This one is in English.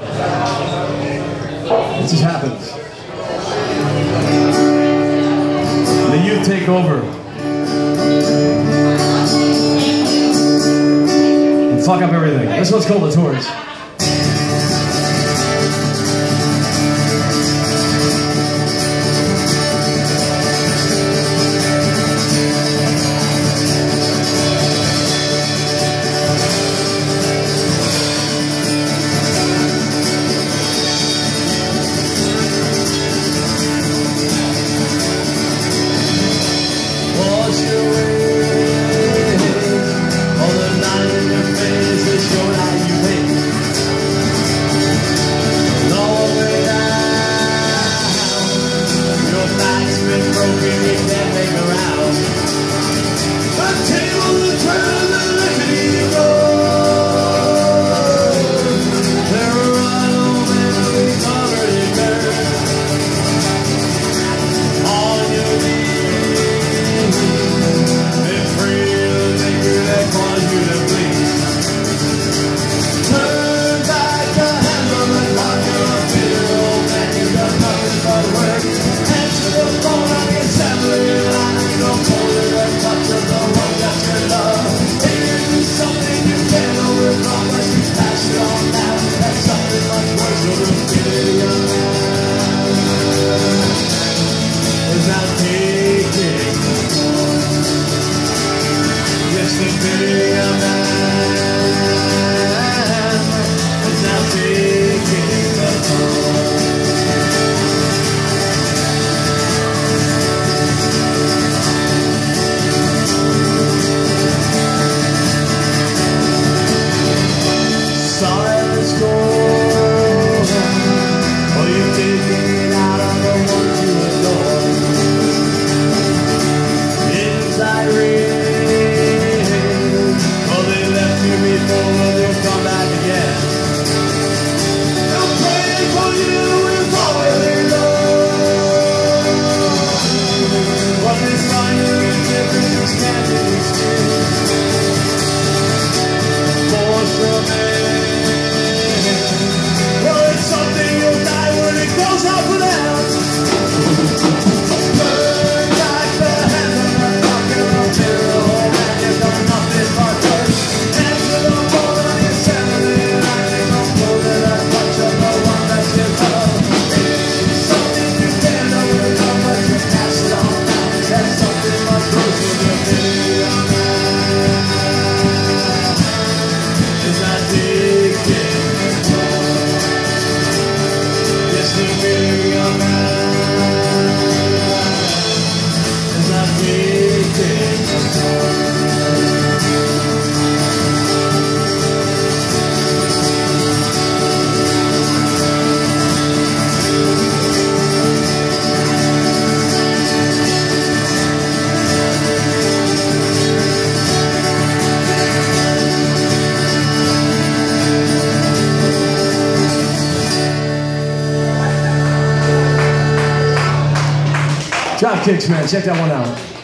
It just happens. The youth take over. And fuck up everything. This one's called The Torch. Deine Felsen your. Dropkicks, man. Check that one out.